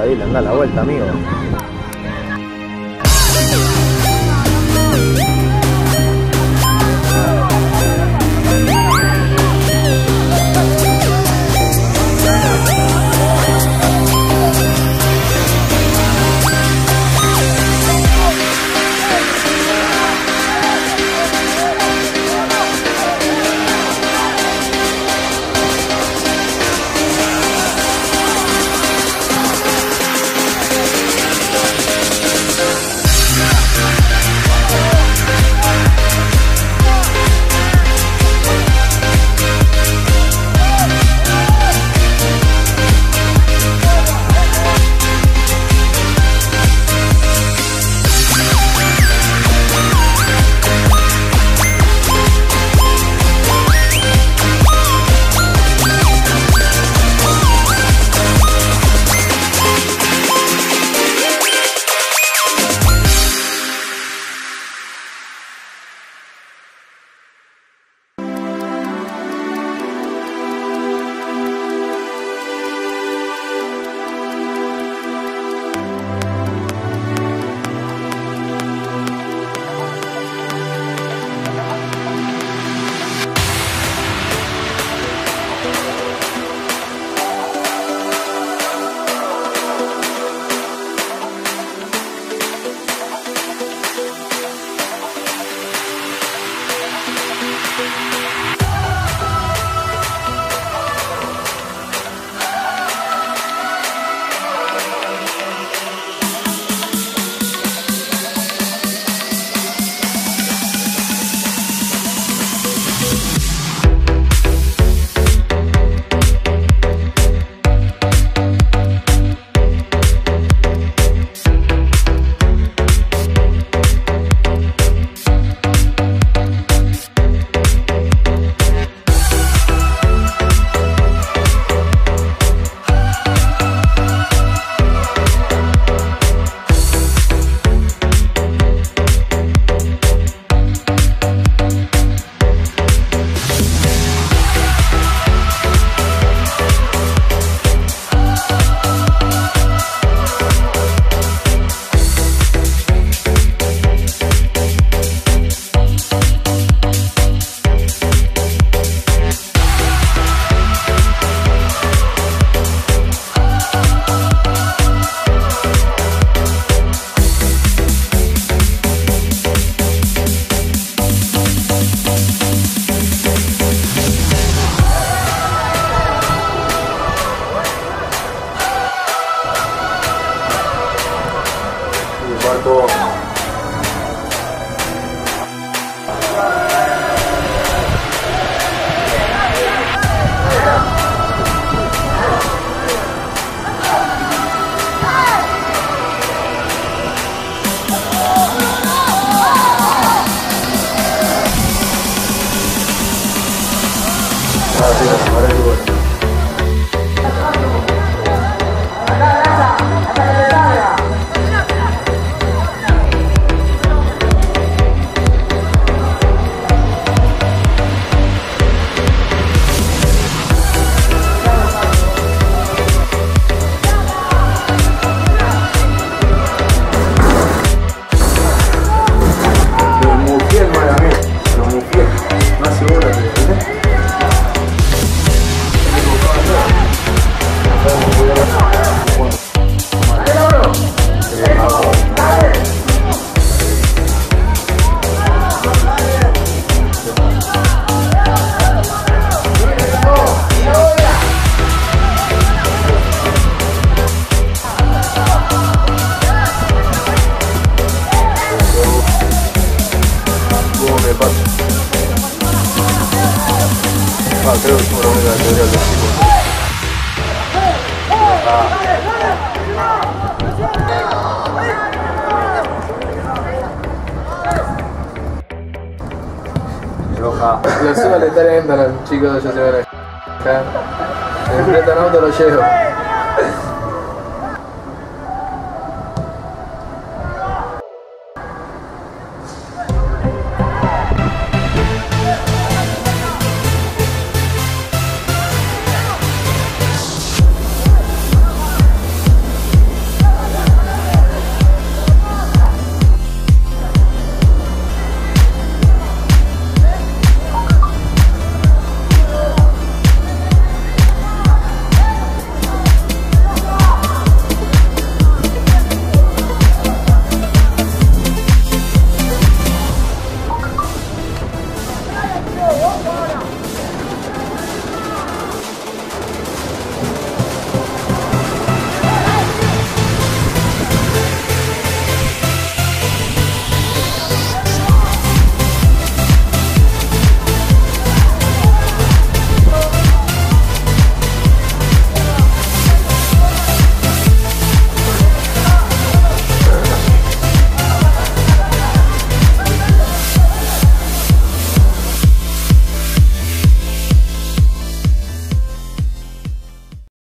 Da la vuelta, Dylan, la vuelta, amigo. la teoría del tipo. Roja. Los suba le están entran, chicos, ya se van a. Se enfrentan a otro, lo llevo.